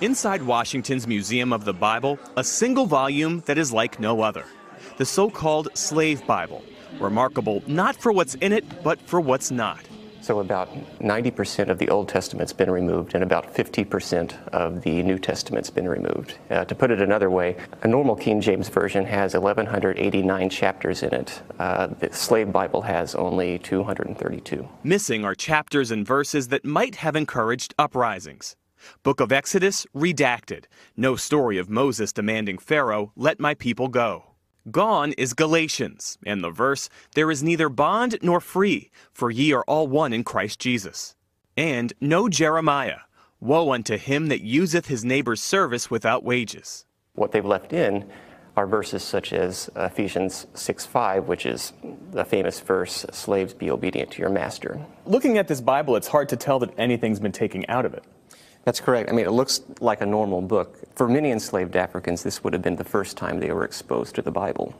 Inside Washington's Museum of the Bible, a single volume that is like no other the so called Slave Bible. Remarkable not for what's in it, but for what's not. So, about 90% of the Old Testament's been removed, and about 50% of the New Testament's been removed. Uh, to put it another way, a normal King James Version has 1,189 chapters in it. Uh, the Slave Bible has only 232. Missing are chapters and verses that might have encouraged uprisings. Book of Exodus redacted. No story of Moses demanding Pharaoh, let my people go. Gone is Galatians, and the verse, There is neither bond nor free, for ye are all one in Christ Jesus. And no Jeremiah, Woe unto him that useth his neighbor's service without wages. What they've left in are verses such as Ephesians 6 5, which is the famous verse, Slaves, be obedient to your master. Looking at this Bible, it's hard to tell that anything's been taken out of it. That's correct. I mean, it looks like a normal book. For many enslaved Africans, this would have been the first time they were exposed to the Bible.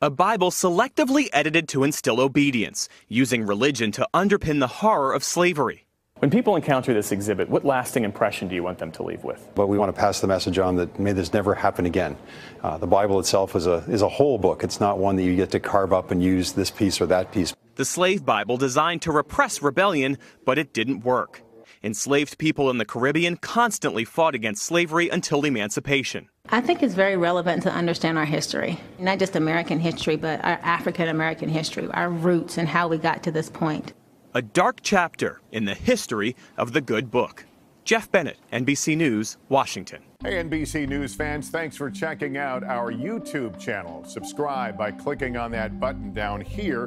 A Bible selectively edited to instill obedience, using religion to underpin the horror of slavery. When people encounter this exhibit, what lasting impression do you want them to leave with? But we want to pass the message on that may this never happen again. Uh, the Bible itself is a, is a whole book. It's not one that you get to carve up and use this piece or that piece. The slave Bible designed to repress rebellion, but it didn't work. Enslaved people in the Caribbean constantly fought against slavery until emancipation. I think it's very relevant to understand our history, not just American history, but our African American history, our roots, and how we got to this point. A dark chapter in the history of the good book. Jeff Bennett, NBC News, Washington. Hey, NBC News fans, thanks for checking out our YouTube channel. Subscribe by clicking on that button down here